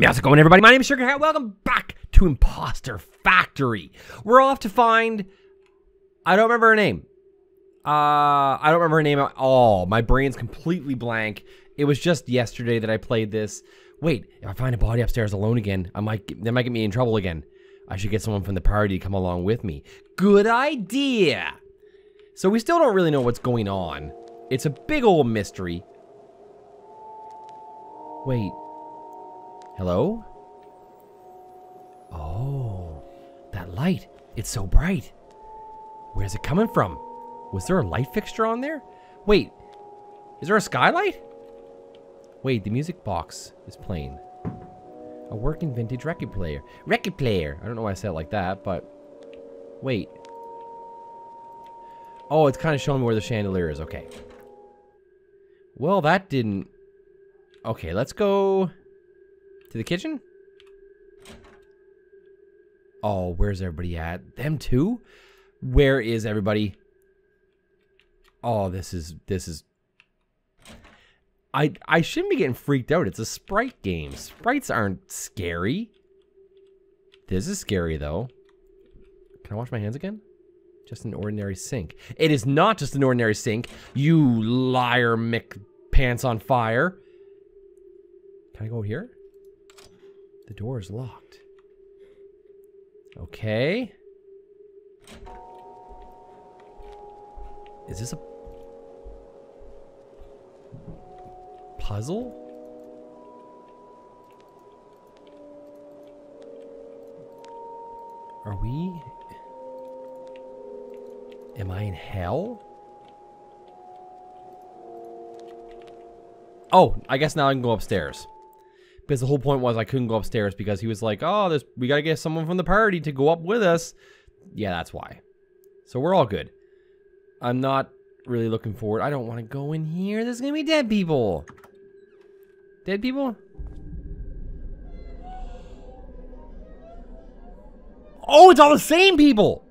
How's it going, everybody? My name is Sugarcat. Welcome back to Impostor Factory. We're off to find. I don't remember her name. Uh, I don't remember her name at all. My brain's completely blank. It was just yesterday that I played this. Wait, if I find a body upstairs alone again, I might that might get me in trouble again. I should get someone from the party to come along with me. Good idea. So we still don't really know what's going on. It's a big old mystery. Wait. Hello? Oh, that light. It's so bright. Where's it coming from? Was there a light fixture on there? Wait, is there a skylight? Wait, the music box is playing. A working vintage record player. Record player! I don't know why I said it like that, but... Wait. Oh, it's kind of showing me where the chandelier is. Okay. Well, that didn't... Okay, let's go... To the kitchen? Oh, where's everybody at? Them too? Where is everybody? Oh, this is this is I I shouldn't be getting freaked out. It's a sprite game. Sprites aren't scary. This is scary though. Can I wash my hands again? Just an ordinary sink. It is not just an ordinary sink. You liar Mick pants on fire. Can I go here? The door is locked. Okay. Is this a puzzle? Are we... Am I in hell? Oh, I guess now I can go upstairs. Because the whole point was I couldn't go upstairs because he was like, oh, there's, we gotta get someone from the party to go up with us. Yeah, that's why. So we're all good. I'm not really looking forward. I don't want to go in here. There's gonna be dead people. Dead people? Oh, it's all the same people!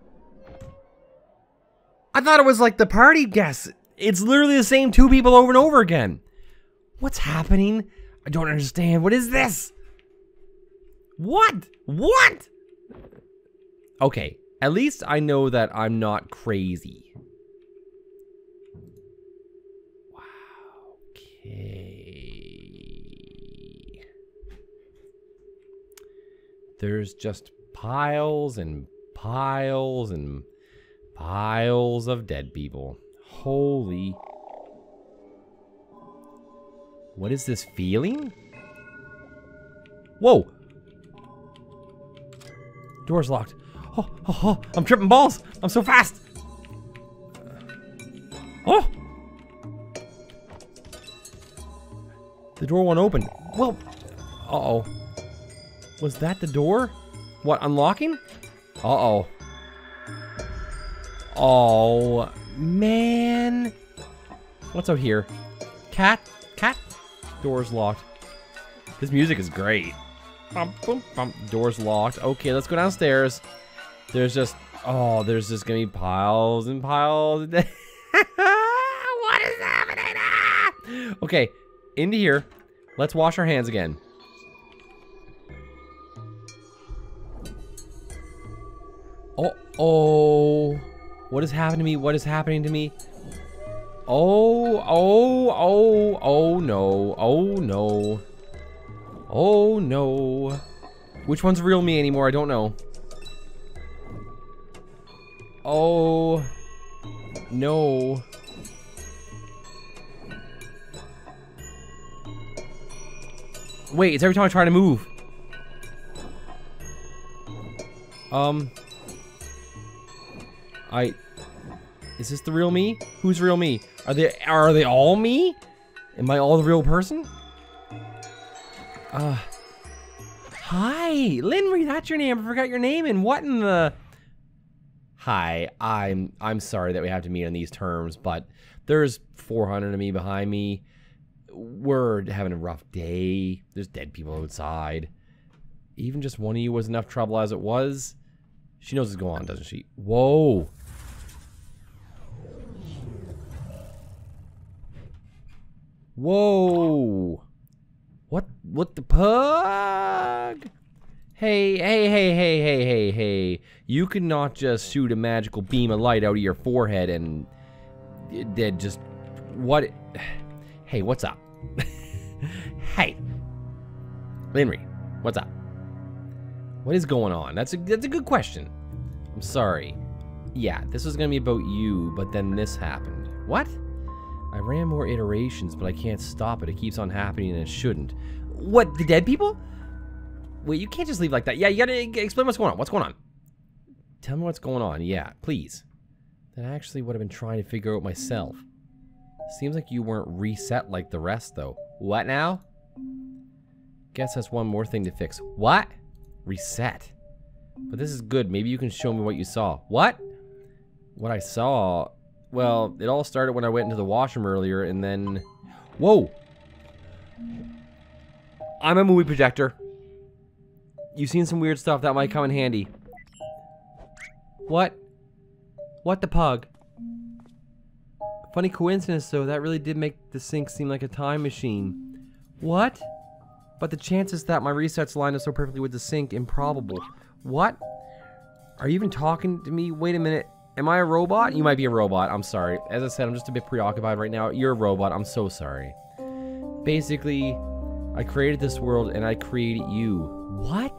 I thought it was like the party guests. It's literally the same two people over and over again. What's happening? I don't understand. What is this? What? What? Okay, at least I know that I'm not crazy. Wow. Okay. There's just piles and piles and piles of dead people. Holy. What is this feeling? Whoa. Door's locked. Oh, oh, oh, I'm tripping balls. I'm so fast. Oh. The door won't open. Well, uh-oh. Was that the door? What, unlocking? Uh-oh. Oh, man. What's out here? Cat? Cat? Door's locked. This music is great. Bum, bum, bum. Door's locked. Okay, let's go downstairs. There's just... Oh, there's just gonna be piles and piles. what is happening? Ah! Okay, into here. Let's wash our hands again. Oh, oh. What is happening to me? What is happening to me? Oh, oh, oh, oh no. Oh no. Oh no. Which one's real me anymore? I don't know. Oh. No. Wait, it's every time I try to move. Um. I... Is this the real me? Who's real me? Are they are they all me? Am I all the real person? Uh Hi, Lynri, that's your name. I forgot your name and what in the Hi, I'm I'm sorry that we have to meet on these terms, but there's 400 of me behind me. We're having a rough day. There's dead people outside. Even just one of you was enough trouble as it was. She knows what's going on, doesn't she? Whoa. Whoa. What? What the pug? Hey, hey, hey, hey, hey, hey, hey. You cannot just shoot a magical beam of light out of your forehead and then just what Hey, what's up? hey. Lynri, what's up? What is going on? That's a that's a good question. I'm sorry. Yeah, this was gonna be about you, but then this happened. What? I ran more iterations, but I can't stop it. It keeps on happening and it shouldn't. What, the dead people? Wait, you can't just leave like that. Yeah, you gotta explain what's going on. What's going on? Tell me what's going on. Yeah, please. That actually would have been trying to figure out myself. Seems like you weren't reset like the rest, though. What now? Guess that's one more thing to fix. What? Reset. But this is good. Maybe you can show me what you saw. What? What I saw... Well, it all started when I went into the washroom earlier, and then... Whoa! I'm a movie projector. You've seen some weird stuff that might come in handy. What? What the pug? Funny coincidence though, that really did make the sink seem like a time machine. What? But the chances that my resets line up so perfectly with the sink, improbable. What? Are you even talking to me? Wait a minute. Am I a robot? You might be a robot. I'm sorry. As I said, I'm just a bit preoccupied right now. You're a robot. I'm so sorry. Basically, I created this world and I created you. What?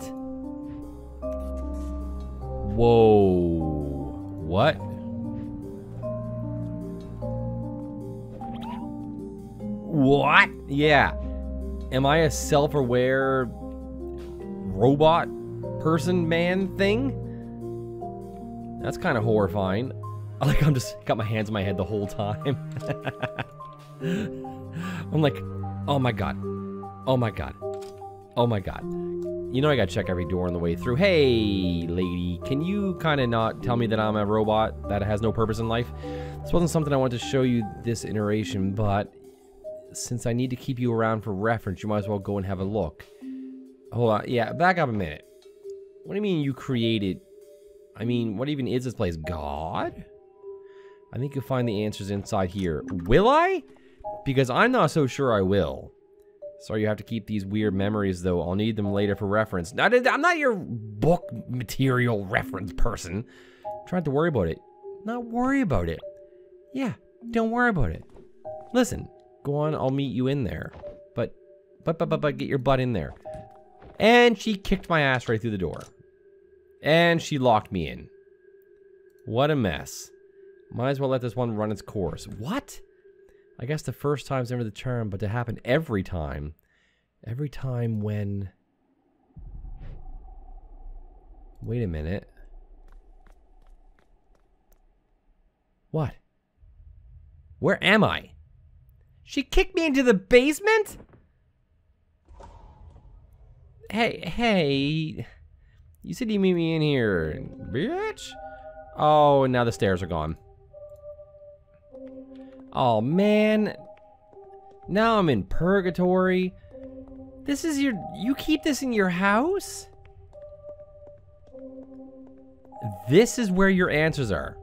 Whoa. What? What? Yeah. Am I a self-aware robot person man thing? That's kind of horrifying. Like I'm just got my hands in my head the whole time. I'm like, oh my god. Oh my god. Oh my god. You know I gotta check every door on the way through. Hey, lady, can you kind of not tell me that I'm a robot that has no purpose in life? This wasn't something I wanted to show you this iteration, but since I need to keep you around for reference, you might as well go and have a look. Hold on. Yeah, back up a minute. What do you mean you created... I mean, what even is this place? God? I think you'll find the answers inside here. Will I? Because I'm not so sure I will. Sorry you have to keep these weird memories, though. I'll need them later for reference. I'm not your book material reference person. Trying to worry about it. Not worry about it. Yeah, don't worry about it. Listen, go on, I'll meet you in there. But, but, but, but, but, get your butt in there. And she kicked my ass right through the door. And she locked me in. What a mess. Might as well let this one run its course. What? I guess the first time's never the term, but to happen every time. Every time when... Wait a minute. What? Where am I? She kicked me into the basement? Hey, hey. You said you meet me in here, bitch? Oh, and now the stairs are gone. Oh, man. Now I'm in purgatory. This is your... You keep this in your house? This is where your answers are.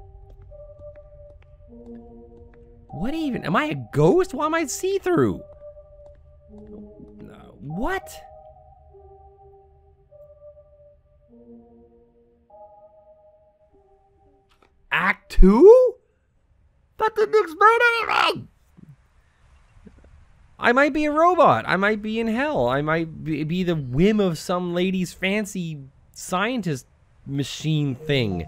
What even? Am I a ghost? Why am I see-through? What? Act 2? That didn't explain anything! I might be a robot. I might be in hell. I might be the whim of some lady's fancy scientist machine thing.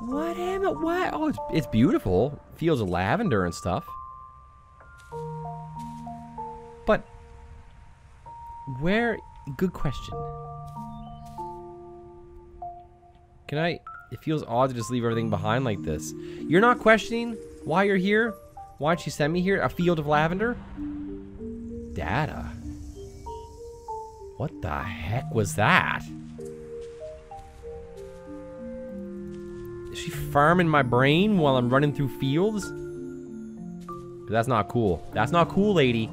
What am I? What? Oh, it's, it's beautiful. Feels lavender and stuff. But, where? Good question. Can I? It feels odd to just leave everything behind like this. You're not questioning why you're here? Why'd she send me here? A field of lavender? Data. What the heck was that? Is she farming my brain while I'm running through fields? That's not cool. That's not cool, lady.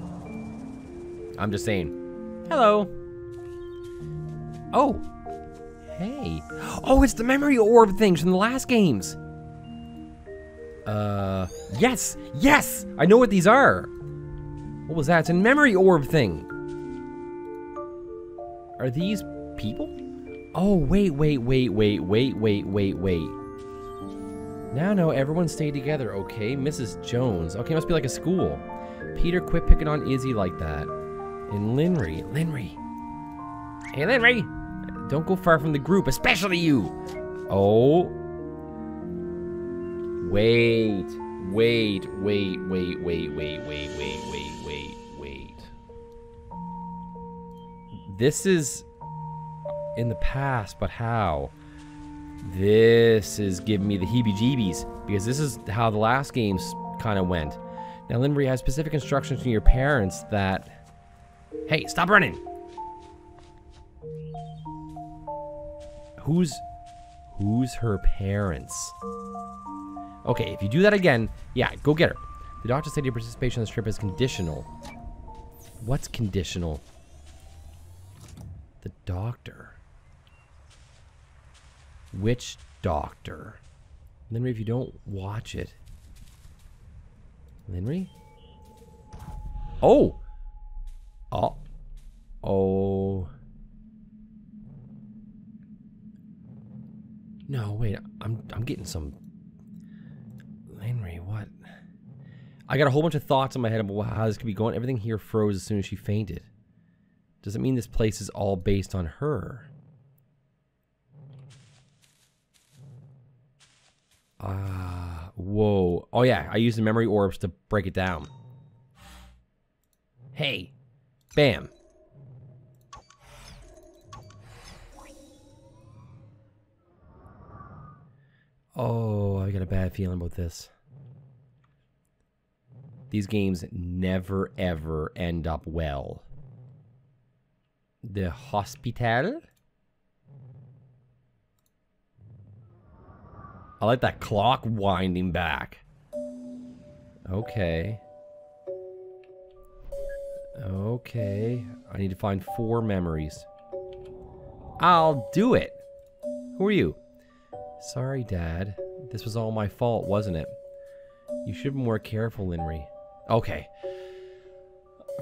I'm just saying. Hello. Oh, Hey. Oh, it's the memory orb things from the last games. Uh, yes, yes! I know what these are! What was that? It's a memory orb thing. Are these people? Oh, wait, wait, wait, wait, wait, wait, wait, wait. Now, no, everyone stay together, okay? Mrs. Jones. Okay, must be like a school. Peter, quit picking on Izzy like that. And Lynri. Lynri. Hey, Lynri! Don't go far from the group, especially you! Oh. Wait. Wait, wait, wait, wait, wait, wait, wait, wait, wait, wait. This is in the past, but how? This is giving me the heebie-jeebies because this is how the last games kind of went. Now, Lynri has specific instructions from your parents that... Hey, stop running! Who's... Who's her parents? Okay, if you do that again, yeah, go get her. The doctor said your participation on this trip is conditional. What's conditional? The doctor. Which doctor? Lynri, if you don't watch it. Lynri? Oh! Oh. Oh. No, wait. I'm I'm getting some Henry, what? I got a whole bunch of thoughts in my head about how this could be going. Everything here froze as soon as she fainted. Does it mean this place is all based on her? Ah, uh, whoa. Oh yeah, I used the memory orbs to break it down. Hey. Bam. Oh, I got a bad feeling about this. These games never ever end up well. The hospital? I like that clock winding back. Okay. Okay. I need to find four memories. I'll do it. Who are you? Sorry, Dad. This was all my fault, wasn't it? You should be more careful, Lynri. Okay.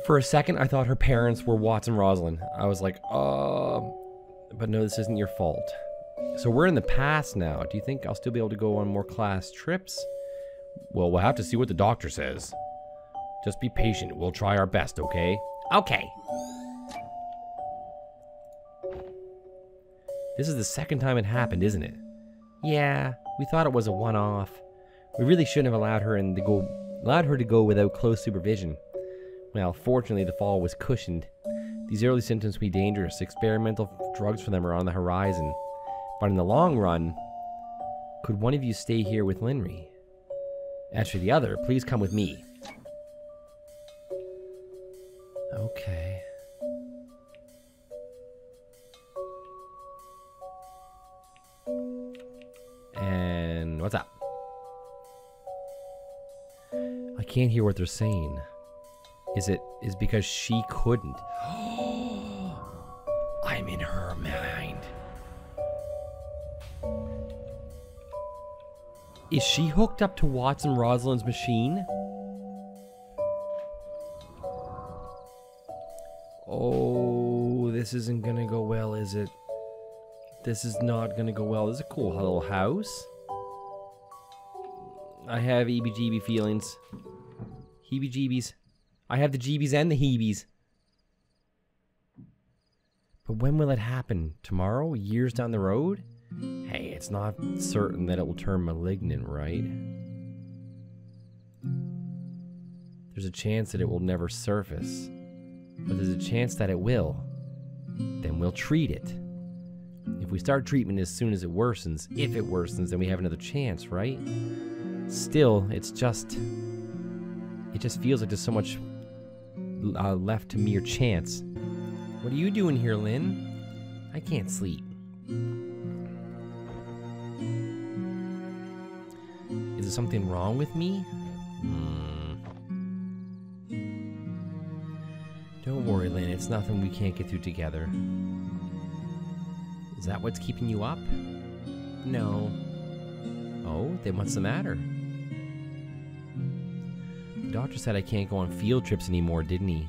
For a second, I thought her parents were Watts and Rosalene. I was like, uh... But no, this isn't your fault. So we're in the past now. Do you think I'll still be able to go on more class trips? Well, we'll have to see what the doctor says. Just be patient. We'll try our best, okay? Okay. This is the second time it happened, isn't it? Yeah, we thought it was a one-off. We really shouldn't have allowed her in to go allowed her to go without close supervision. Well, fortunately the fall was cushioned. These early symptoms can be dangerous. Experimental drugs for them are on the horizon. But in the long run, could one of you stay here with Lynri? As for the other, please come with me. Okay. Can't hear what they're saying. Is it is because she couldn't? I'm in her mind. Is she hooked up to Watts and Rosalene's machine? Oh, this isn't gonna go well, is it? This is not gonna go well. This is a cool little house. I have EBGB feelings. Heebie jeebies. I have the jeebies and the heebies. But when will it happen? Tomorrow? Years down the road? Hey, it's not certain that it will turn malignant, right? There's a chance that it will never surface. But there's a chance that it will. Then we'll treat it. If we start treatment as soon as it worsens, if it worsens, then we have another chance, right? Still, it's just. It just feels like there's so much uh, left to mere chance. What are you doing here, Lynn? I can't sleep. Is there something wrong with me? Hmm. Don't worry, Lynn. It's nothing we can't get through together. Is that what's keeping you up? No. Oh, then what's the matter? Doctor said I can't go on field trips anymore, didn't he?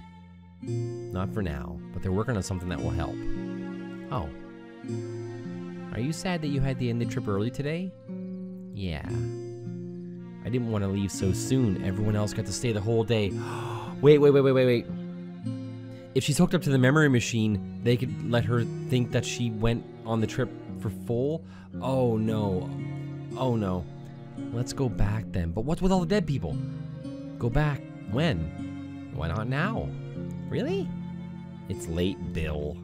Not for now, but they're working on something that will help. Oh. Are you sad that you had to end the trip early today? Yeah. I didn't want to leave so soon. Everyone else got to stay the whole day. wait, wait, wait, wait, wait, wait. If she's hooked up to the memory machine, they could let her think that she went on the trip for full? Oh no. Oh no. Let's go back then. But what's with all the dead people? Go back. When? Why not now? Really? It's late, Bill.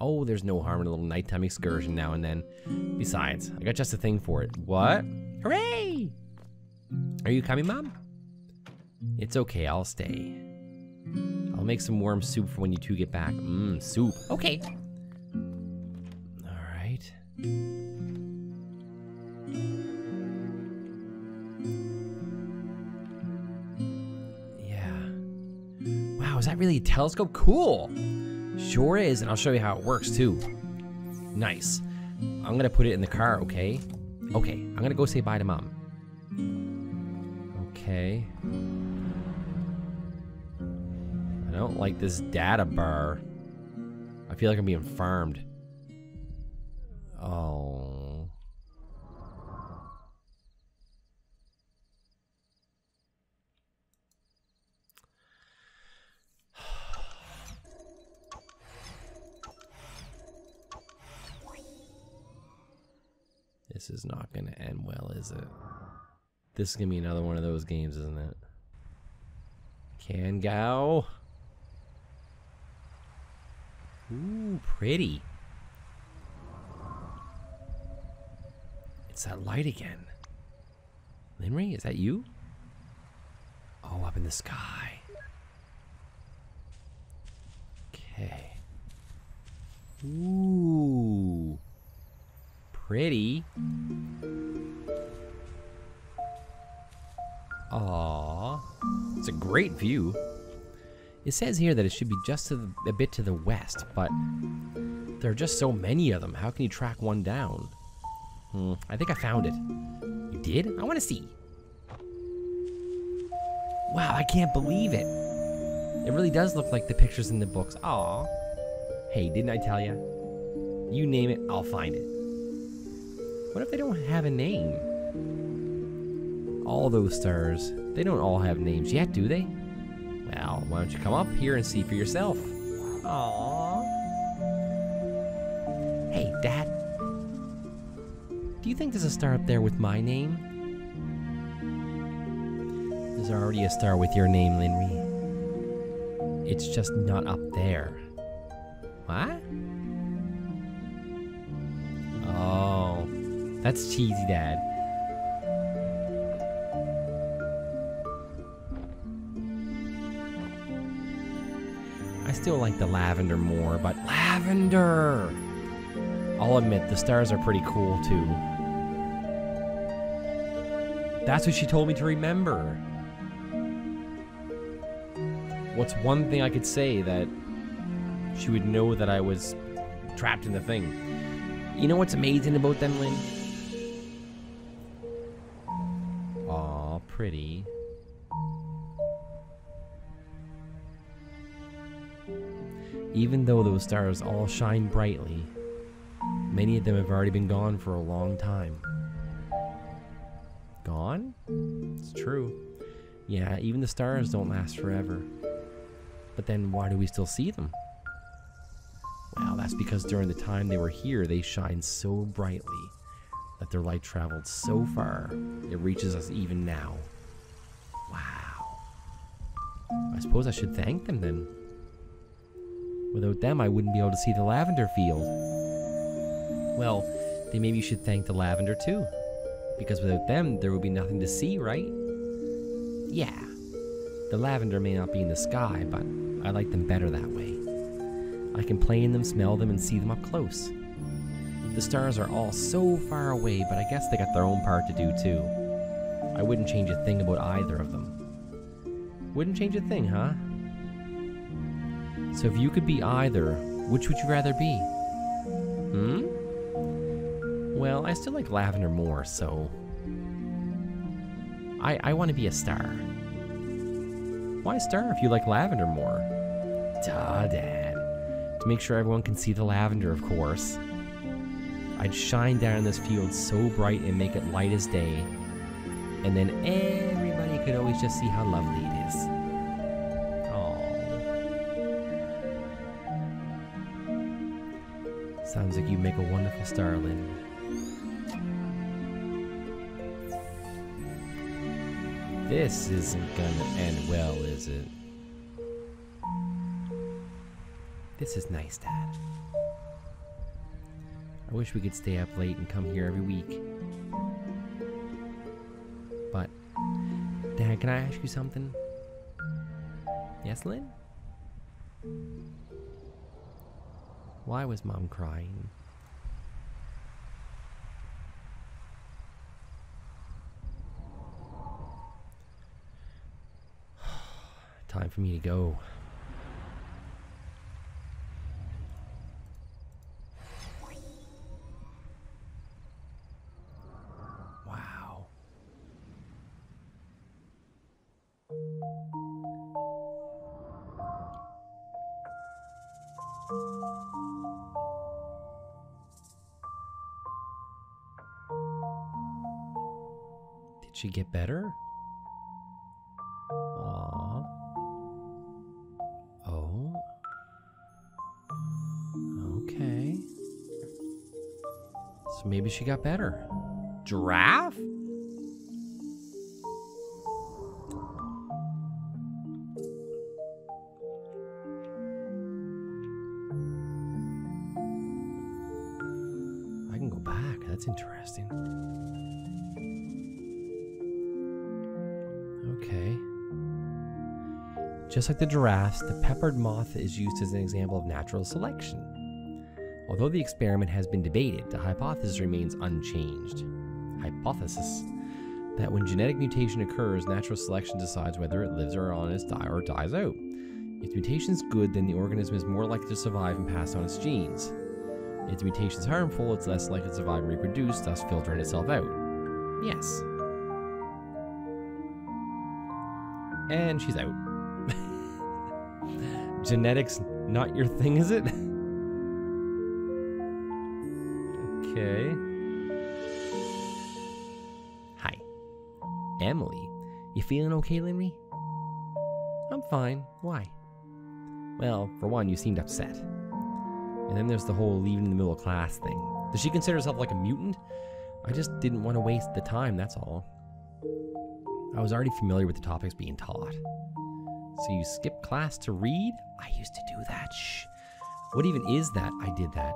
Oh, there's no harm in a little nighttime excursion now and then. Besides, I got just a thing for it. What? Hooray! Are you coming, Mom? It's okay, I'll stay. I'll make some warm soup for when you two get back. Mmm, soup. Okay. Alright. Wow, is that really a telescope? Cool! Sure is, and I'll show you how it works too. Nice. I'm gonna put it in the car, okay? Okay, I'm gonna go say bye to mom. Okay. I don't like this data bar. I feel like I'm being farmed. Oh. This is not going to end well, is it? This is going to be another one of those games, isn't it? Can Kangao. Ooh, pretty. It's that light again. Lynri, is that you? Oh, up in the sky. Okay. Ooh. Pretty. Aww. It's a great view. It says here that it should be just the, a bit to the west, but there are just so many of them. How can you track one down? Hmm, I think I found it. You did? I want to see. Wow, I can't believe it. It really does look like the pictures in the books. Aw. Hey, didn't I tell you? You name it, I'll find it. What if they don't have a name? All those stars, they don't all have names yet, do they? Well, why don't you come up here and see for yourself? Aww. Hey, Dad. Do you think there's a star up there with my name? There's already a star with your name, Lynri. It's just not up there. What? That's cheesy, Dad. I still like the lavender more, but lavender! I'll admit, the stars are pretty cool too. That's what she told me to remember. What's one thing I could say that she would know that I was trapped in the thing? You know what's amazing about them, Lynn? Pretty. Even though those stars all shine brightly, many of them have already been gone for a long time. Gone? It's true. Yeah, even the stars don't last forever. But then why do we still see them? Well, that's because during the time they were here, they shine so brightly that their light traveled so far, it reaches us even now. Wow. I suppose I should thank them then. Without them, I wouldn't be able to see the lavender field. Well, then maybe you should thank the lavender too. Because without them, there would be nothing to see, right? Yeah. The lavender may not be in the sky, but I like them better that way. I can play in them, smell them, and see them up close. The stars are all so far away, but I guess they got their own part to do too. I wouldn't change a thing about either of them. Wouldn't change a thing, huh? So if you could be either, which would you rather be? Hmm? Well, I still like lavender more, so. I, I want to be a star. Why star if you like lavender more? Duh, Dad. To make sure everyone can see the lavender, of course. I'd shine down in this field so bright and make it light as day. And then everybody could always just see how lovely it is. Aww. Sounds like you make a wonderful starling. This isn't gonna end well, is it? This is nice, Dad. Wish we could stay up late and come here every week. But, Dad, can I ask you something? Yes, Lynn? Why was Mom crying? Time for me to go. She get better? Aww. Oh. Okay. So maybe she got better. Giraffe? I can go back. That's interesting. Just like the giraffes, the peppered moth is used as an example of natural selection. Although the experiment has been debated, the hypothesis remains unchanged. Hypothesis that when genetic mutation occurs, natural selection decides whether it lives or on its die or dies out. If the mutation is good, then the organism is more likely to survive and pass on its genes. If the mutation is harmful, it's less likely to survive and reproduce, thus filtering itself out. Yes. And she's out. Genetics not your thing, is it? okay. Hi. Emily. You feeling okay, Lynri? I'm fine. Why? Well, for one, you seemed upset. And then there's the whole leaving in the middle class thing. Does she consider herself like a mutant? I just didn't want to waste the time, that's all. I was already familiar with the topics being taught. So you skip class to read? I used to do that. Shh. What even is that? I did that.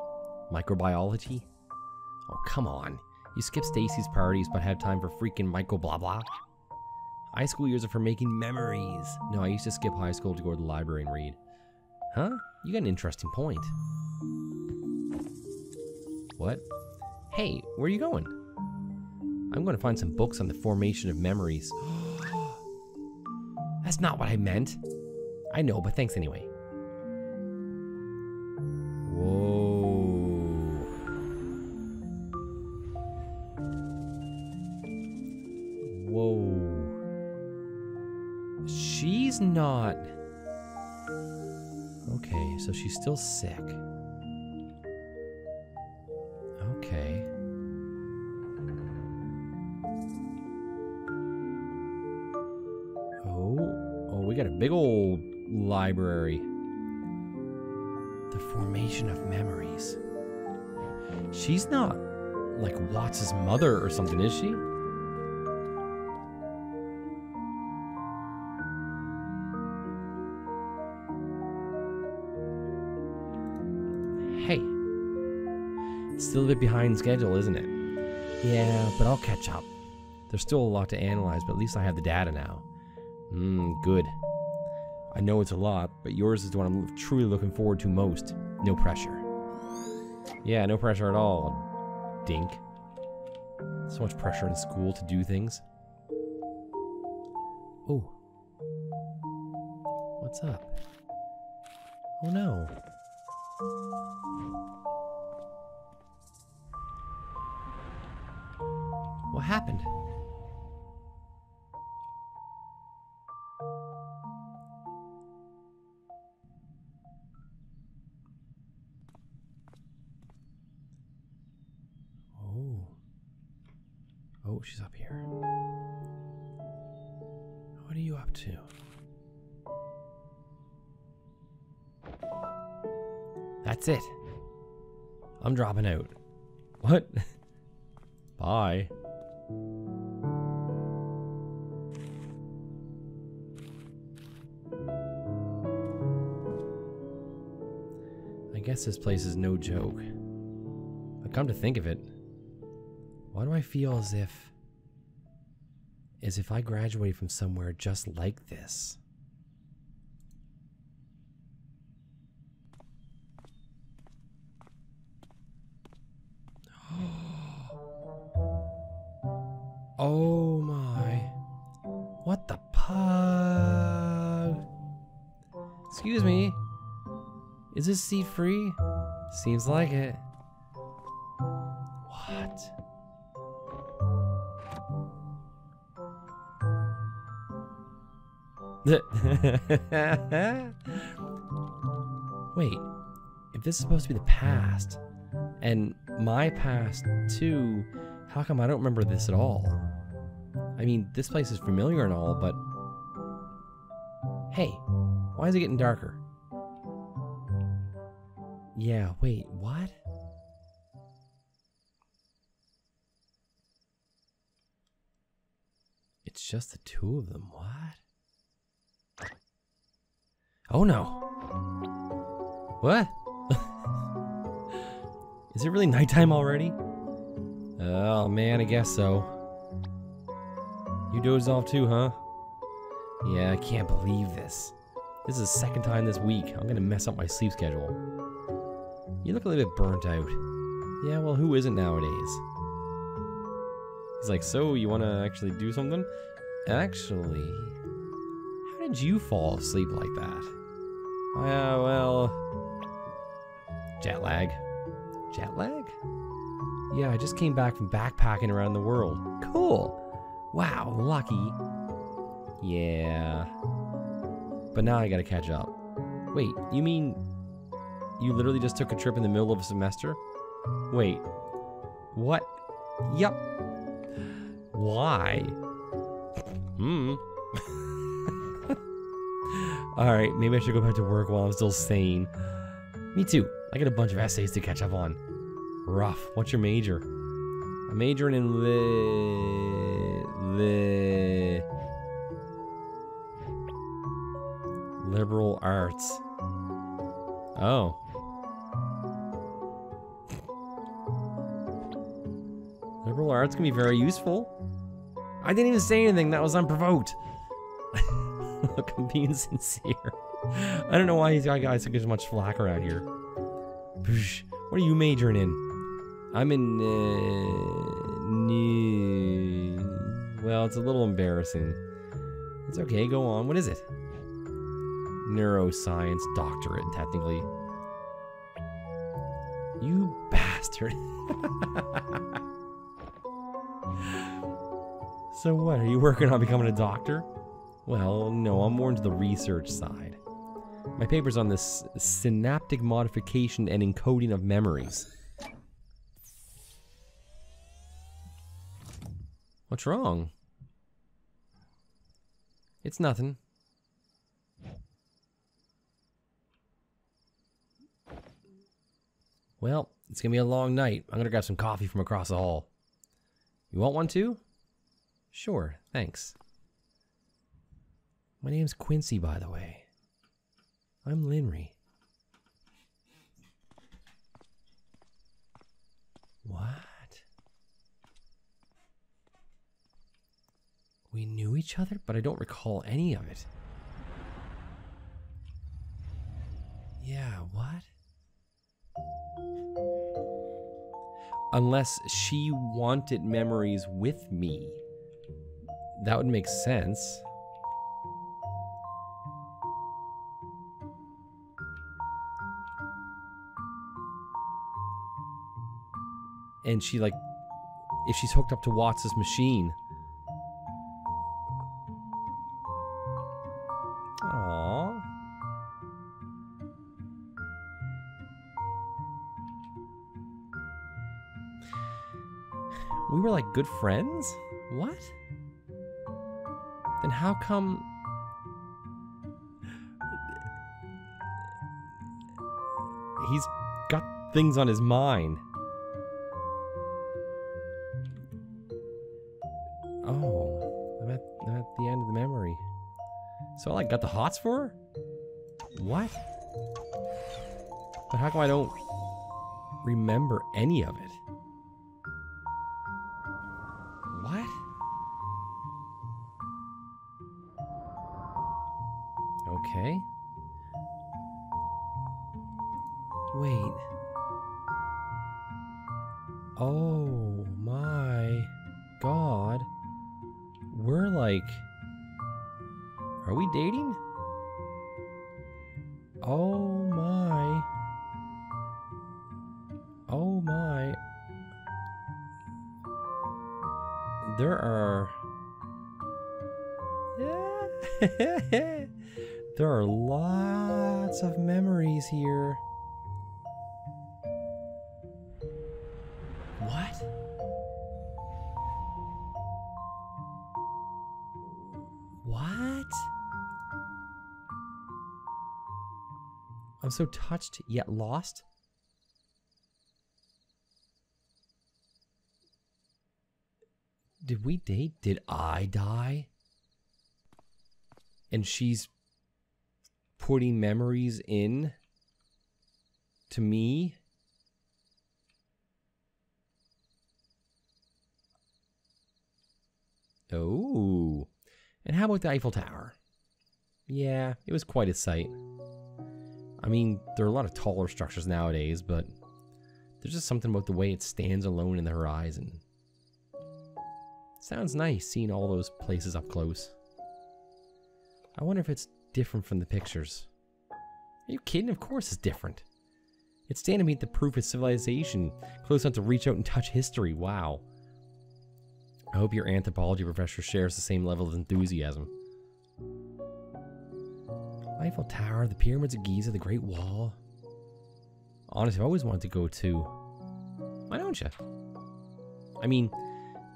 Microbiology? Oh, come on. You skip Stacy's parties but have time for freaking micro blah blah. High school years are for making memories. No, I used to skip high school to go to the library and read. Huh? You got an interesting point. What? Hey, where are you going? I'm going to find some books on the formation of memories. Oh, That's not what I meant. I know, but thanks anyway. Whoa. Whoa. She's not. Okay, so she's still sick. Okay. Big old library. The formation of memories. She's not like Watts' mother or something, is she? Hey. It's Still a bit behind schedule, isn't it? Yeah, but I'll catch up. There's still a lot to analyze, but at least I have the data now. Hmm, good. I know it's a lot, but yours is the one I'm truly looking forward to most. No pressure. Yeah, no pressure at all, dink. So much pressure in school to do things. Oh. What's up? Oh no. What happened? Guess this place is no joke. But come to think of it, why do I feel as if as if I graduated from somewhere just like this? Is this seat free? Seems like it. What? Wait, if this is supposed to be the past, and my past too, how come I don't remember this at all? I mean, this place is familiar and all, but. Hey, why is it getting darker? Yeah, wait, what? It's just the two of them, what? Oh no! What? is it really nighttime already? Oh man, I guess so. You dozed off too, huh? Yeah, I can't believe this. This is the second time this week. I'm gonna mess up my sleep schedule. You look a little bit burnt out. Yeah, well, who isn't nowadays? He's like, so you wanna actually do something? Actually, how did you fall asleep like that? Uh, well, jet lag. Jet lag? Yeah, I just came back from backpacking around the world. Cool. Wow, lucky. Yeah. But now I gotta catch up. Wait, you mean you literally just took a trip in the middle of a semester? Wait. What? Yep. Why? Hmm. Alright, maybe I should go back to work while I'm still sane. Me too. I got a bunch of essays to catch up on. Rough. What's your major? I'm majoring in li... li... Liberal arts. Oh. Liberal arts can be very useful. I didn't even say anything. That was unprovoked. Look, I'm being sincere. I don't know why these guys took as much flack around here. What are you majoring in? I'm in. Uh, new. Well, it's a little embarrassing. It's okay. Go on. What is it? Neuroscience doctorate, technically. You bastard. so what? Are you working on becoming a doctor? Well, no. I'm more into the research side. My paper's on this synaptic modification and encoding of memories. What's wrong? It's nothing. Well, it's gonna be a long night. I'm gonna grab some coffee from across the hall. You want one too? Sure, thanks. My name's Quincy, by the way. I'm Lynri. What? We knew each other, but I don't recall any of it. Unless she wanted memories with me. That would make sense. And she, like, if she's hooked up to Watts' machine, good friends? What? Then how come. He's got things on his mind. Oh, I'm at, I'm at the end of the memory. So I like got the hots for her? What? But how come I don't remember any of it? What? What? I'm so touched yet lost. Did we date? Did I die? And she's putting memories in to me? Oh. And how about the Eiffel Tower? Yeah, it was quite a sight. I mean, there are a lot of taller structures nowadays, but there's just something about the way it stands alone in the horizon. Sounds nice seeing all those places up close. I wonder if it's different from the pictures. Are you kidding? Of course it's different. It's standing to meet the proof of civilization, close enough to reach out and touch history. Wow. I hope your anthropology professor shares the same level of enthusiasm. Eiffel Tower, the pyramids of Giza, the Great Wall. Honestly, I've always wanted to go to. Why don't you? I mean,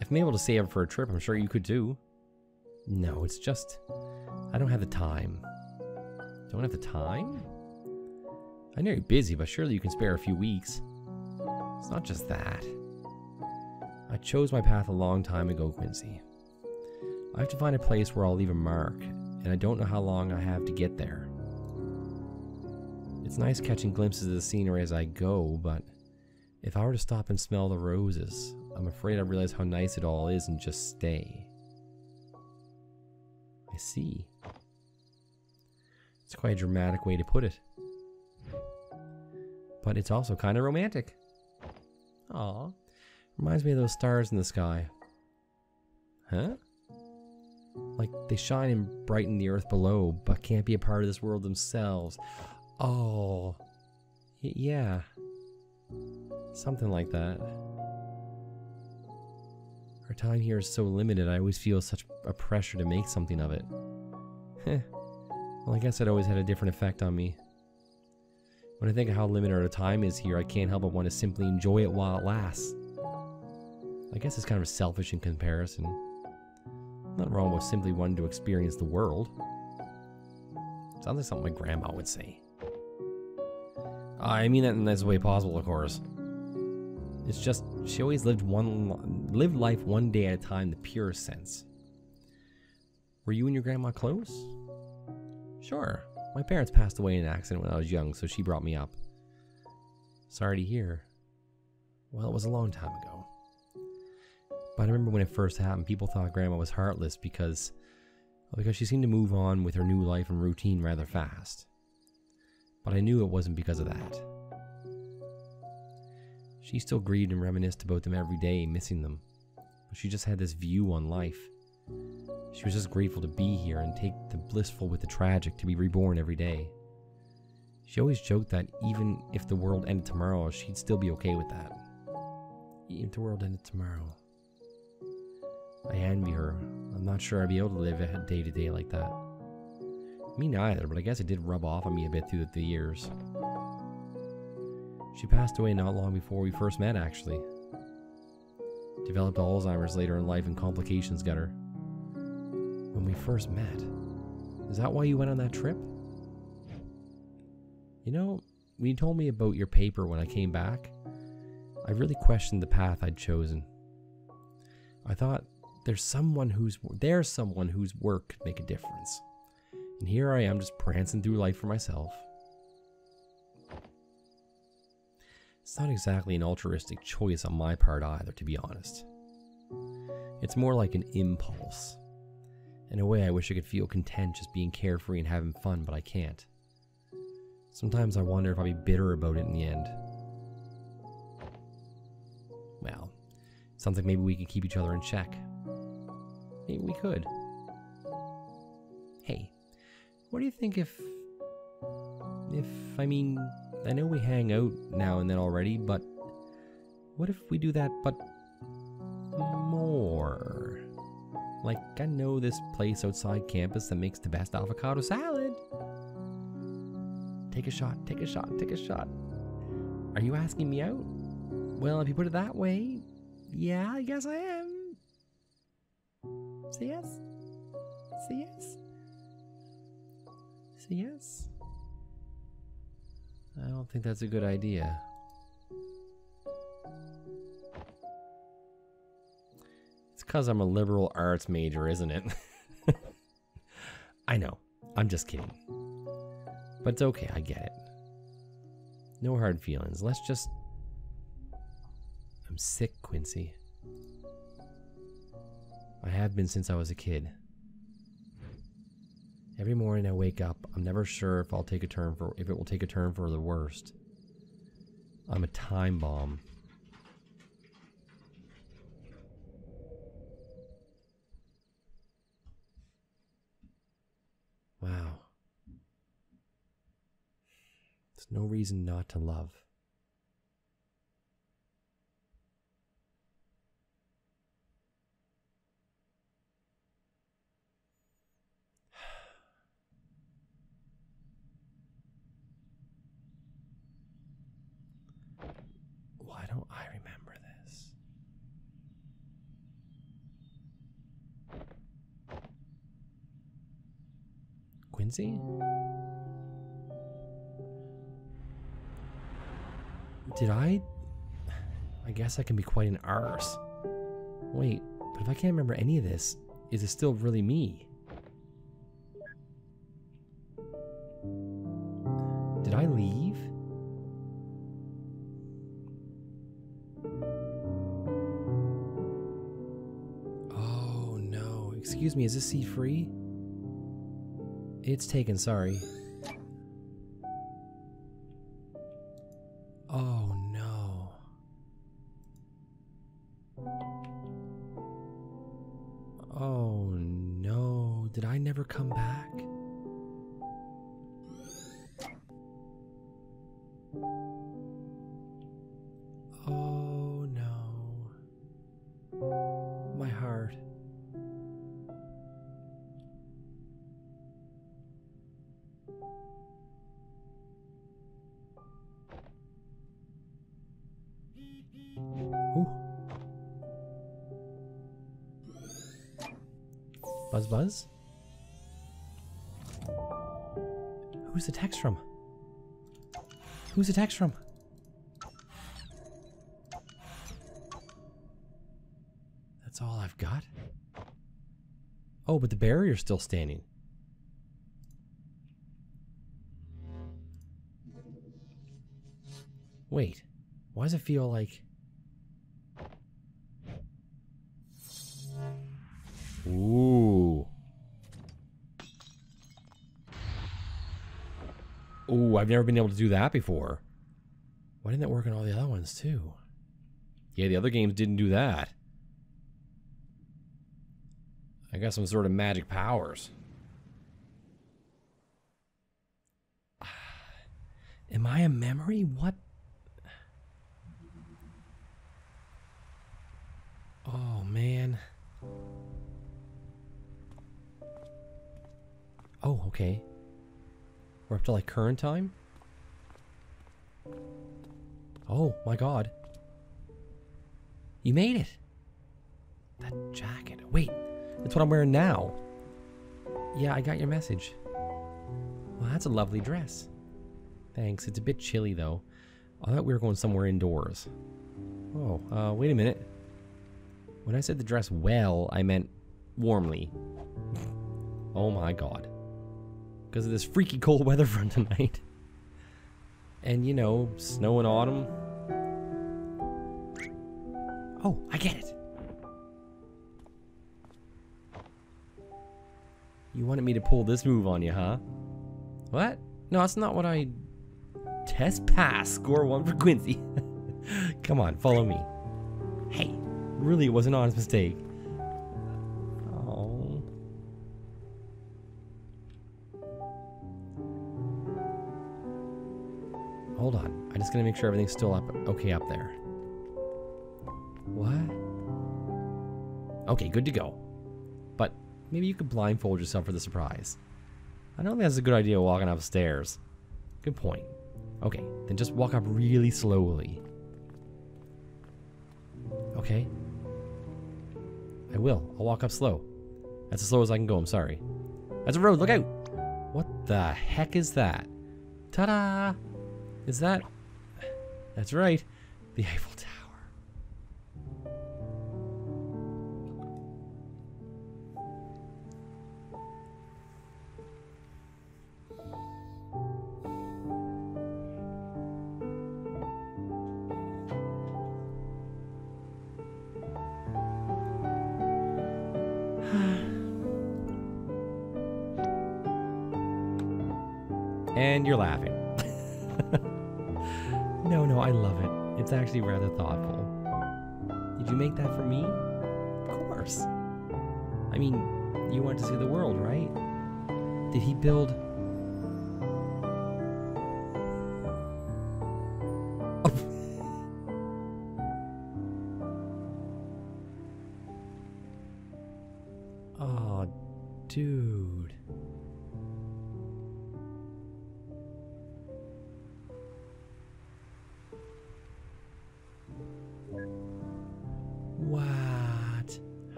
if I'm able to save up for a trip, I'm sure you could too. No, it's just. I don't have the time. Don't have the time? I know you're busy, but surely you can spare a few weeks. It's not just that. I chose my path a long time ago, Quincy. I have to find a place where I'll leave a mark, and I don't know how long I have to get there. It's nice catching glimpses of the scenery as I go, but if I were to stop and smell the roses, I'm afraid I'd realize how nice it all is and just stay. I see. It's quite a dramatic way to put it. But it's also kind of romantic. Aw. Reminds me of those stars in the sky. Huh? Like they shine and brighten the earth below, but can't be a part of this world themselves. Oh. Y- yeah. Something like that. Our time here is so limited, I always feel such a pressure to make something of it. Heh. Well, I guess it always had a different effect on me. When I think of how limited our time is here, I can't help but want to simply enjoy it while it lasts. I guess it's kind of selfish in comparison. Nothing wrong with simply wanting to experience the world. Sounds like something my grandma would say. I mean that in the nicest way possible, of course. It's just she always lived one lived life one day at a time, the purest sense. Were you and your grandma close? Sure. My parents passed away in an accident when I was young, so she brought me up. Sorry to hear. Well, it was a long time ago. But I remember when it first happened, people thought Grandma was heartless because, well, because she seemed to move on with her new life and routine rather fast. But I knew it wasn't because of that. She still grieved and reminisced about them every day, missing them. But she just had this view on life. She was just grateful to be here and take the blissful with the tragic to be reborn every day. She always joked that even if the world ended tomorrow, she'd still be okay with that. Even if the world ended tomorrow. I envy her. I'm not sure I'd be able to live a day to day like that. Me neither, but I guess it did rub off on me a bit through the years. She passed away not long before we first met, actually. Developed Alzheimer's later in life and complications got her. When we first met. Is that why you went on that trip? You know, when you told me about your paper when I came back, I really questioned the path I'd chosen. I thought there's someone who's there's someone whose work could make a difference. And here I am just prancing through life for myself. It's not exactly an altruistic choice on my part either, to be honest. It's more like an impulse. In a way, I wish I could feel content just being carefree and having fun, but I can't. Sometimes I wonder if I'll be bitter about it in the end. Well, sounds like maybe we can keep each other in check. Maybe we could. Hey, what do you think if. If, I mean, I know we hang out now and then already, but what if we do that but more? Like, I know this place outside campus that makes the best avocado salad. Take a shot, take a shot, take a shot. Are you asking me out? Well, if you put it that way, yeah, I guess I am. Say yes. Say yes. Say yes. I don't think that's a good idea. It's because I'm a liberal arts major, isn't it? I know. I'm just kidding. But it's okay, I get it. No hard feelings. Let's just. I'm sick, Quincy. I have been since I was a kid. Every morning I wake up, I'm never sure if I'll take a turn for if it will take a turn for the worst. I'm a time bomb. Wow. There's no reason not to love. Why don't I remember this? Quincy? Did I? I guess I can be quite an arse. Wait, but if I can't remember any of this, is it still really me? Did I leave? Oh no. Excuse me, is this seat free? It's taken, sorry. Who's the text from? That's all I've got? Oh, but the barrier's still standing. Wait, why does it feel like... Ooh. Ooh, I've never been able to do that before. Why didn't that work on all the other ones too? Yeah, the other games didn't do that. I got some sort of magic powers. Am I a memory? What? Oh, man. Oh, okay. We're up to like current time? Oh, my god. You made it. that jacket. Wait, that's what I'm wearing now. Yeah, I got your message. Well, that's a lovely dress. Thanks. It's a bit chilly, though. I thought we were going somewhere indoors. Oh, uh, wait a minute. When I said the dress well, I meant warmly. oh my god. Because of this freaky cold weather front tonight. And, you know, snow and autumn. Oh, I get it. You wanted me to pull this move on you, huh? What? No, that's not what I... Test pass. Score one for Quincy. Come on, follow me. Hey, really, it was an honest mistake. Hold on. I just gotta make sure everything's still up okay up there. What? Okay, good to go. But maybe you could blindfold yourself for the surprise. I don't think that's a good idea walking upstairs. Good point. Okay, then just walk up really slowly. Okay. I will. I'll walk up slow. That's as slow as I can go, I'm sorry. That's a road, look out! What the heck is that? Ta-da! Is that... That's right. The Eiffel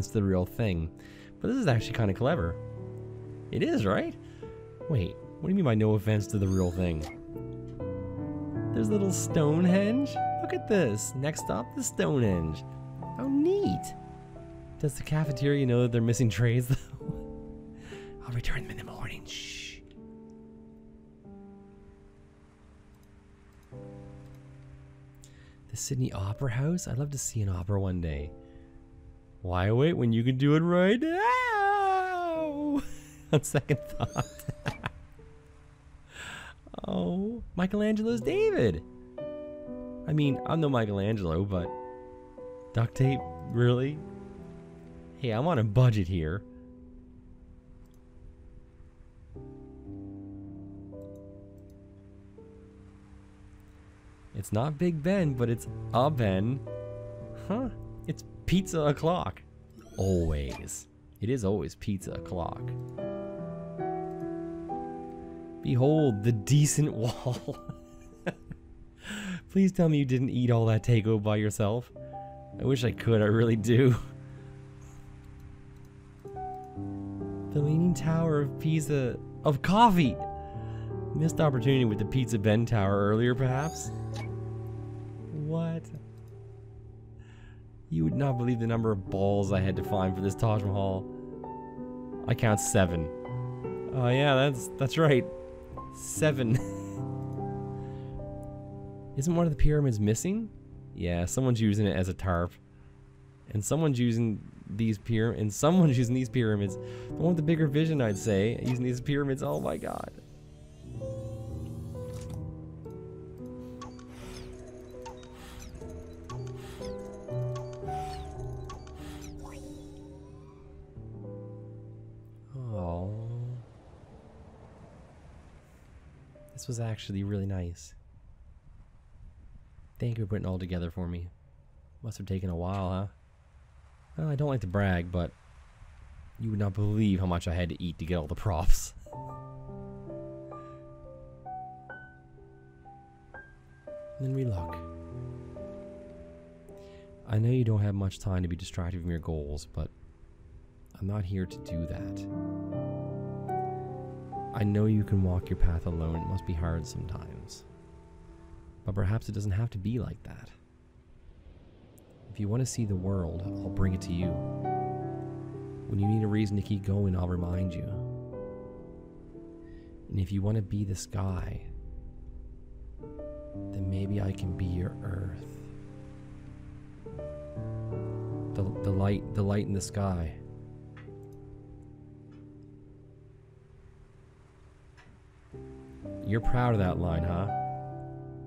To the real thing, but this is actually kind of clever. It is, right? Wait, what do you mean by no offense to the real thing? There's a little Stonehenge. Look at this. Next stop, the Stonehenge. How neat. Does the cafeteria know that they're missing trays, though? I'll return them in the morning. Shh. The Sydney Opera House? I'd love to see an opera one day. Why wait when you can do it right now? On second thought. oh, Michelangelo's David. I mean, I'm no Michelangelo, but duct tape, really? Hey, I'm on a budget here. It's not Big Ben, but it's a Ben. Huh? Pizza o'clock. Always. It is always pizza o'clock. Behold the decent wall. Please tell me you didn't eat all that taco by yourself. I wish I could, I really do. The Leaning Tower of Pisa of coffee. Missed opportunity with the Pizza Ben Tower earlier, perhaps. You would not believe the number of balls I had to find for this Taj Mahal. I count seven. Oh yeah, that's that's right. Seven. Isn't one of the pyramids missing? Yeah, someone's using it as a tarp. And someone's using these pyram and someone's using these pyramids. The one with the bigger vision, I'd say, using these pyramids. Oh my god. This was actually really nice. Thank you for putting it all together for me. Must have taken a while, huh? Well, I don't like to brag, but you would not believe how much I had to eat to get all the props. Then we look. I know you don't have much time to be distracted from your goals, but I'm not here to do that. I know you can walk your path alone. It must be hard sometimes. But perhaps it doesn't have to be like that. If you want to see the world, I'll bring it to you. When you need a reason to keep going, I'll remind you. And if you want to be the sky, then maybe I can be your earth. The, the light, the light in the sky. You're proud of that line, huh?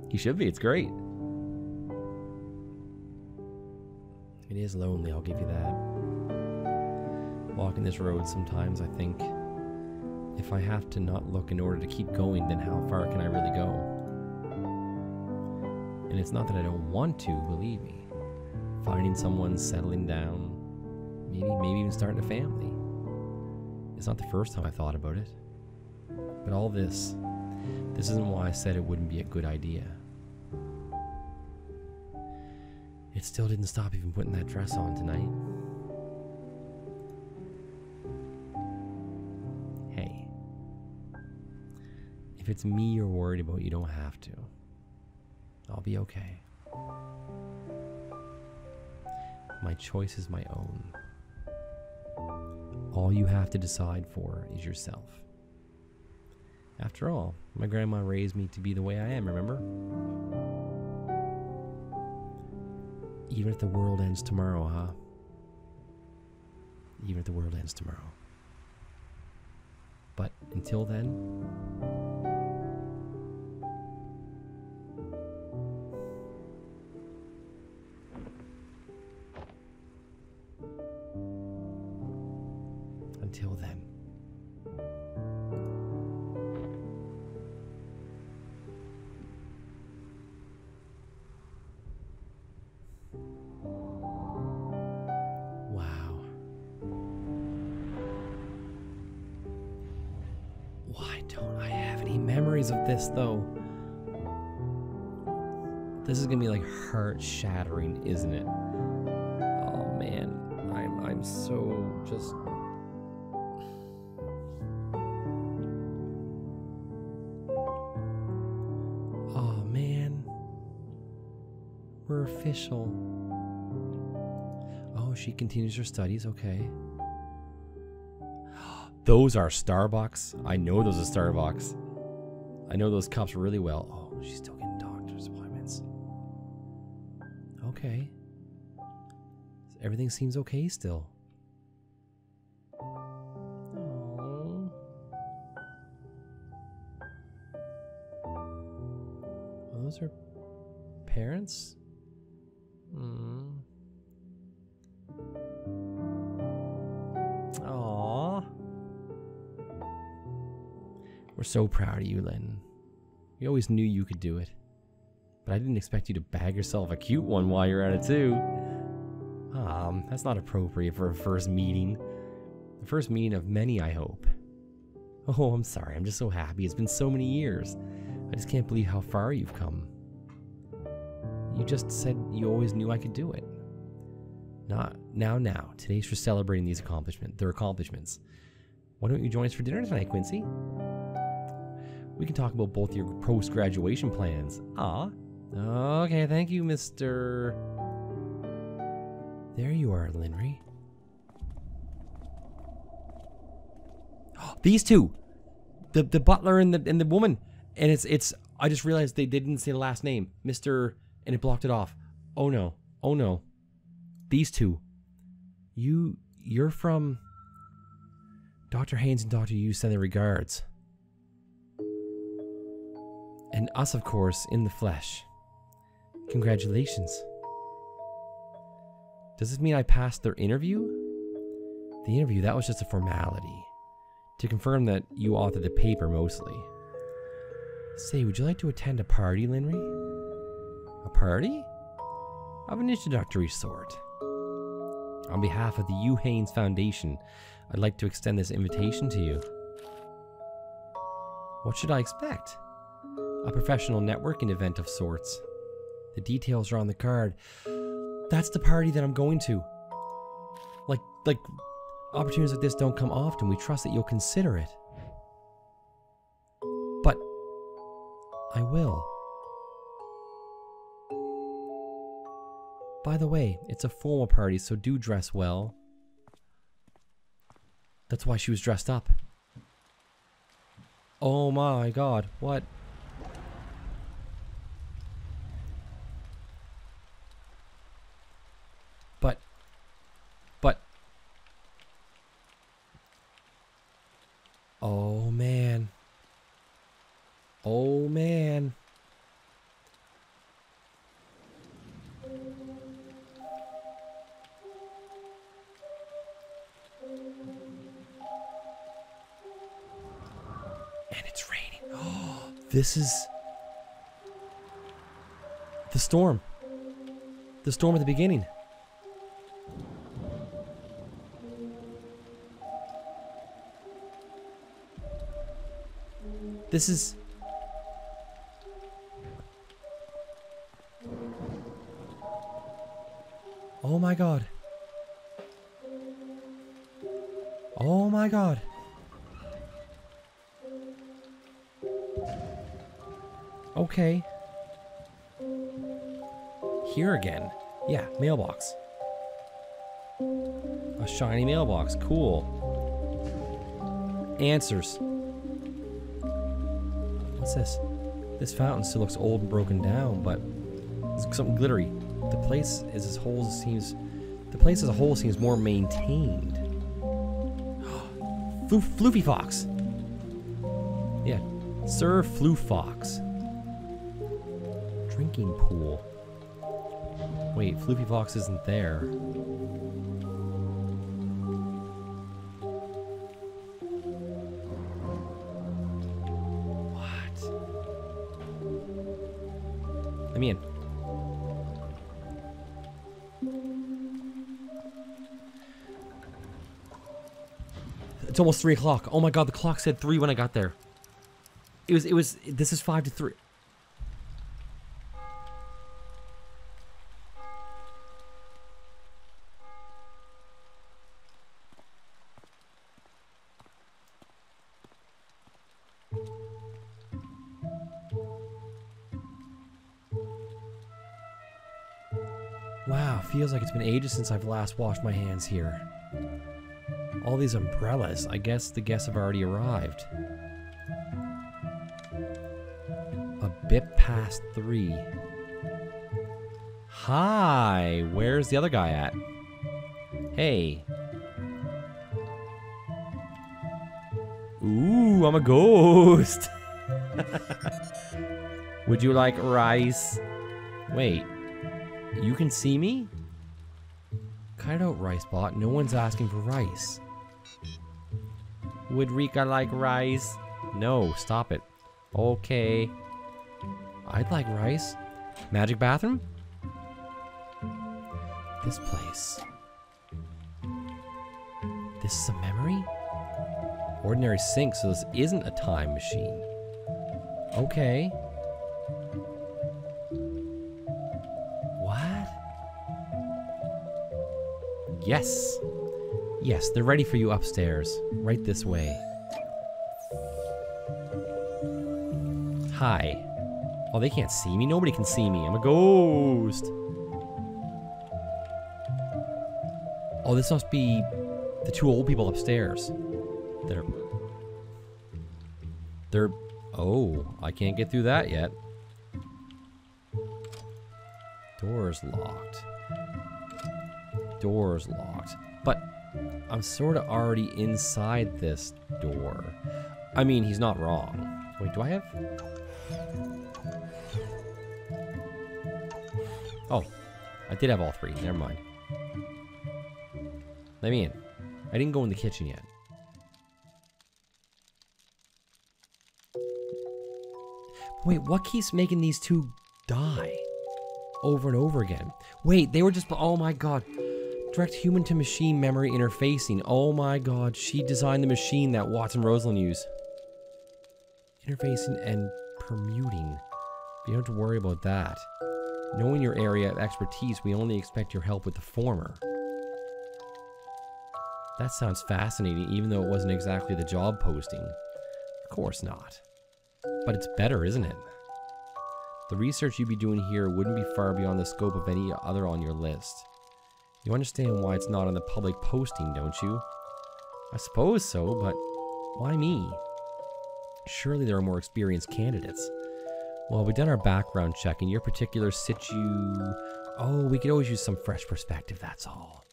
You should be. It's great. It is lonely, I'll give you that. Walking this road sometimes I think if I have to not look in order to keep going, then how far can I really go? And it's not that I don't want to, believe me. Finding someone, settling down, maybe maybe even starting a family. It's not the first time I thought about it. But all this, this isn't why I said it wouldn't be a good idea. It still didn't stop from putting that dress on tonight. Hey. If it's me you're worried about, you don't have to. I'll be okay. My choice is my own. All you have to decide for is yourself. After all, my grandma raised me to be the way I am, remember? Even if the world ends tomorrow, huh? Even if the world ends tomorrow. But until then, this though? This is gonna be like heart shattering, isn't it? Oh man, I'm I'm so just Oh man. We're official. Oh, she continues her studies, okay. Those are Starbucks. I know those are Starbucks. I know those cops really well. Oh, she's still getting doctor's appointments. Okay. Everything seems okay still. So proud of you, Lynn. We always knew you could do it. But I didn't expect you to bag yourself a cute one while you're at it, too. Um, that's not appropriate for a first meeting. The first meeting of many, I hope. Oh, I'm sorry. I'm just so happy. It's been so many years. I just can't believe how far you've come. You just said you always knew I could do it. Not now, now. Today's for celebrating these accomplishments. Their accomplishments. Why don't you join us for dinner tonight, Quincy? We can talk about both your post-graduation plans. Ah. Okay, thank you, Mr. There you are, Lynri. These two, the the butler and the and the woman, and it's it's. I just realized they didn't say the last name, Mister, and it blocked it off. Oh no! Oh no! These two. You you're from. Doctor Haynes and Doctor Yu send their regards. And us, of course, in the flesh. Congratulations. Does this mean I passed their interview? The interview, that was just a formality. To confirm that you authored the paper mostly. Say, would you like to attend a party, Lynri? A party? Of an introductory sort. On behalf of the Hugh Haynes Foundation, I'd like to extend this invitation to you. What should I expect? A professional networking event of sorts. The details are on the card. That's the party that I'm going to. Like, like, opportunities like this don't come often. We trust that you'll consider it. But I will. By the way, it's a formal party, so do dress well. That's why she was dressed up. Oh my god, what? And it's raining. Oh, this is the storm. The storm at the beginning. This is Oh my god. Oh my god. Okay. Here again. Yeah, mailbox. A shiny mailbox. Cool. Answers. What's this? This fountain still looks old and broken down, but it's something glittery. The place as whole seems the place as a whole seems more maintained. Floofy Fox. Yeah. Sir Flu Fox. Drinking pool. Wait, Floofy Fox isn't there. What? Let me in. It's almost three o'clock. Oh my god, the clock said three when I got there. It was, it was, this is five to three. Been ages since I've last washed my hands here. All these umbrellas. I guess the guests have already arrived. A bit past three. Hi, where's the other guy at? Hey. Ooh, I'm a ghost. Would you like rice? Wait, you can see me? Cut out, Rice Bot. No one's asking for rice. Would Rika like rice? No, stop it. Okay. I'd like rice. Magic bathroom? This place. This is a memory? Ordinary sink, so this isn't a time machine. Okay. Yes. Yes, they're ready for you upstairs. Right this way. Hi. Oh, they can't see me? Nobody can see me. I'm a ghost. Oh, this must be the two old people upstairs. They're... They're... Oh, I can't get through that yet. Door's locked. Door's locked. But I'm sort of already inside this door. I mean, he's not wrong. Wait, do I have... Oh, I did have all three. Never mind. Let me in. I didn't go in the kitchen yet. Wait, what keeps making these two die? Over and over again. Wait, they were just... Oh my god. Direct human to machine memory interfacing. Oh my god, she designed the machine that Watts and Rosalene used. Interfacing and permuting. You don't have to worry about that. Knowing your area of expertise, we only expect your help with the former. That sounds fascinating, even though it wasn't exactly the job posting. Of course not. But it's better, isn't it? The research you'd be doing here wouldn't be far beyond the scope of any other on your list. You understand why it's not on the public posting, don't you? I suppose so, but why me? Surely there are more experienced candidates. Well, we've done our background check, and your particular situ. Oh, we could always use some fresh perspective, that's all.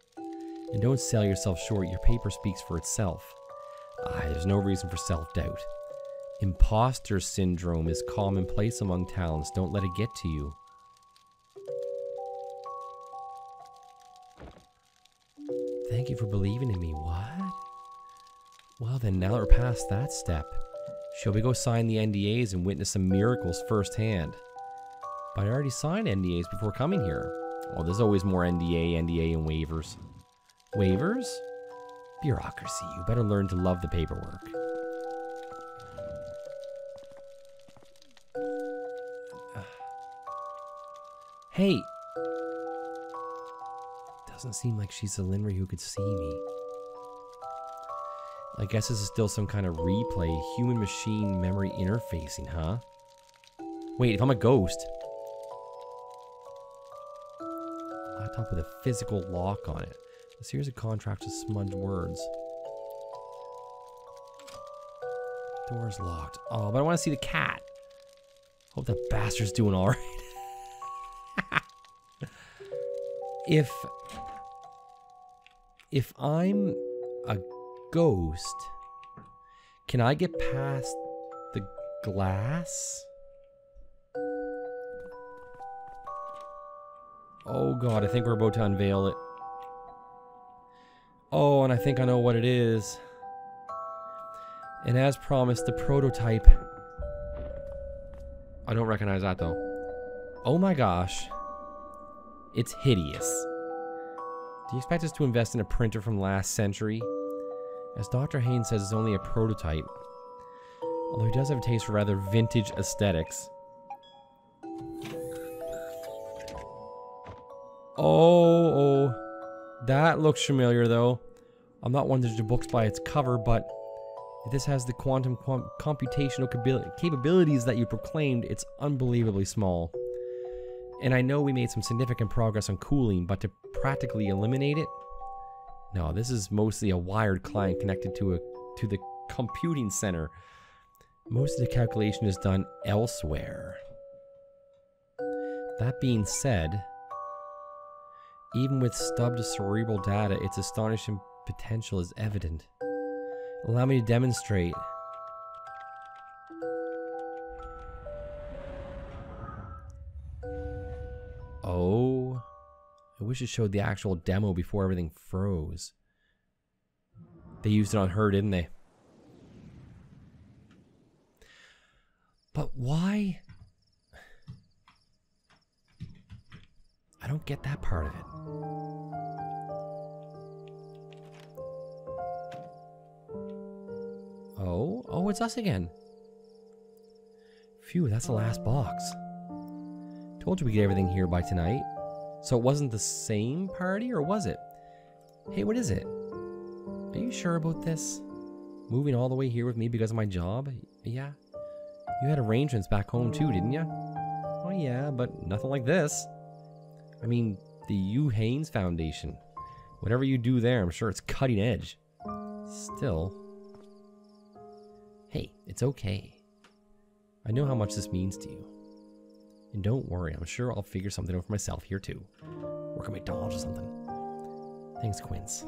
And don't sell yourself short, your paper speaks for itself. Ah, there's no reason for self doubt. Imposter syndrome is commonplace among talents. Don't let it get to you. Thank you for believing in me. What? Well, then, now that we're past that step, shall we go sign the NDAs and witness some miracles firsthand? But I already signed NDAs before coming here. Well, there's always more NDA, NDA, and waivers. Waivers? Bureaucracy. You better learn to love the paperwork. Hey! Doesn't seem like she's the Lynri who could see me. I guess this is still some kind of replay, human machine memory interfacing, huh? Wait, if I'm a ghost. Laptop with a physical lock on it. A series of contracts with smudged words. Door's locked. Oh, but I want to see the cat. Hope that bastard's doing alright. if if I'm a ghost, can I get past the glass? Oh god, I think we're about to unveil it. Oh, and I think I know what it is. And as promised, the prototype. I don't recognize that though. Oh my gosh. It's hideous. Do you expect us to invest in a printer from last century? As Dr. Haynes says, it's only a prototype. Although he does have a taste for rather vintage aesthetics. Oh, oh. That looks familiar, though. I'm not one to judge books by its cover, but if this has the quantum computational capabilities that you proclaimed, it's unbelievably small. And I know we made some significant progress on cooling, but to practically eliminate it? No, this is mostly a wired client connected to a to the computing center. Most of the calculation is done elsewhere. That being said, even with stubbed cerebral data, its astonishing potential is evident. Allow me to demonstrate. Wish it showed the actual demo before everything froze. They used it on her, didn't they? But why? I don't get that part of it. Oh, oh, it's us again. Phew, that's the last box. Told you we get everything here by tonight. So it wasn't the same party, or was it? Hey, what is it? Are you sure about this? Moving all the way here with me because of my job? Yeah. You had arrangements back home too, didn't you? Oh yeah, but nothing like this. I mean, the Hugh Haynes Foundation. Whatever you do there, I'm sure it's cutting edge. Still. Hey, it's okay. I know how much this means to you. And don't worry, I'm sure I'll figure something out for myself here too. Work at McDonald's or something. Thanks, Quince.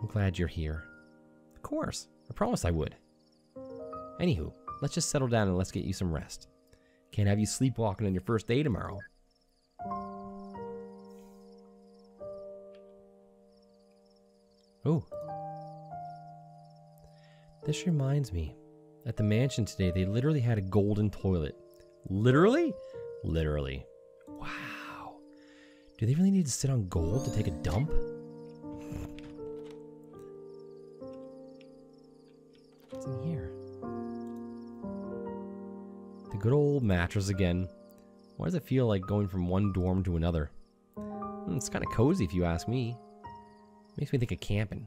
I'm glad you're here. Of course, I promised I would. Anywho, let's just settle down and let's get you some rest. Can't have you sleepwalking on your first day tomorrow. Oh. This reminds me. At the mansion today, they literally had a golden toilet. Literally? Literally. Wow. Do they really need to sit on gold to take a dump? What's in here? The good old mattress again. Why does it feel like going from one dorm to another? Hmm, It's kind of cozy if you ask me. Makes me think of camping.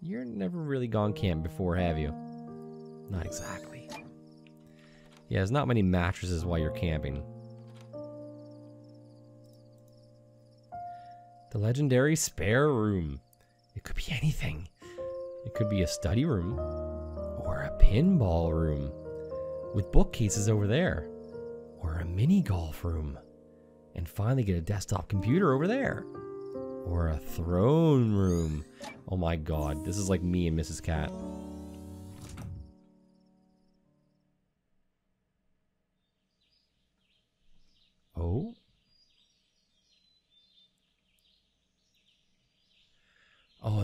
You're never really gone camp before, have you? Not exactly. Yeah, there's not many mattresses while you're camping. The legendary spare room. It could be anything. It could be a study room or a pinball room with bookcases over there or a mini golf room and finally get a desktop computer over there or a throne room. Oh my god, this is like me and Mrs. Cat.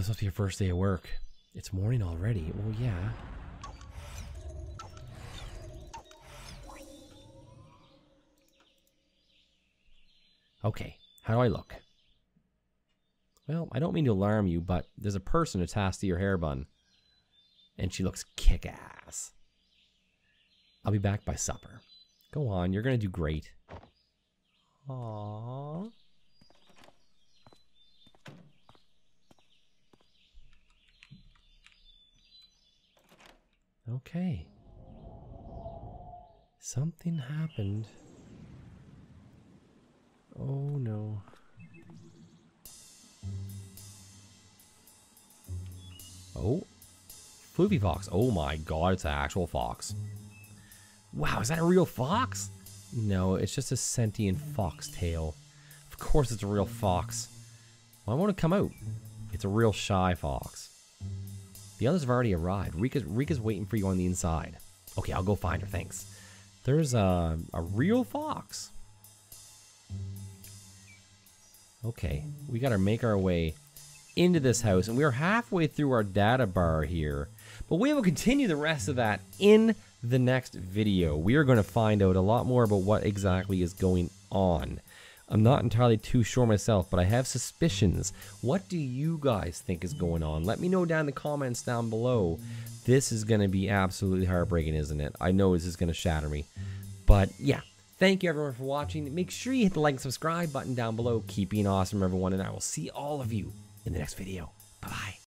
This must be your first day of work. It's morning already. Well, yeah. Okay, how do I look? Well, I don't mean to alarm you, but there's a person attached to your hair bun. And she looks kick ass. I'll be back by supper. Go on, you're gonna do great. Aww. Okay. Something happened. Oh no. Oh. Floofy fox. Oh my god, it's an actual fox. Wow, is that a real fox? No, it's just a sentient foxtail. Of course it's a real fox. Why won't it come out? It's a real shy fox. The others have already arrived. Rika's, Rika's waiting for you on the inside. Okay, I'll go find her, thanks. There's a, a real fox. Okay, we gotta make our way into this house, and we are halfway through our data bar here. But we will continue the rest of that in the next video. We are going to find out a lot more about what exactly is going on. I'm not entirely too sure myself, but I have suspicions. What do you guys think is going on? Let me know down in the comments down below. This is going to be absolutely heartbreaking, isn't it? I know this is going to shatter me. But yeah, thank you everyone for watching. Make sure you hit the like and subscribe button down below. Keep being awesome, everyone, and I will see all of you in the next video. Bye-bye.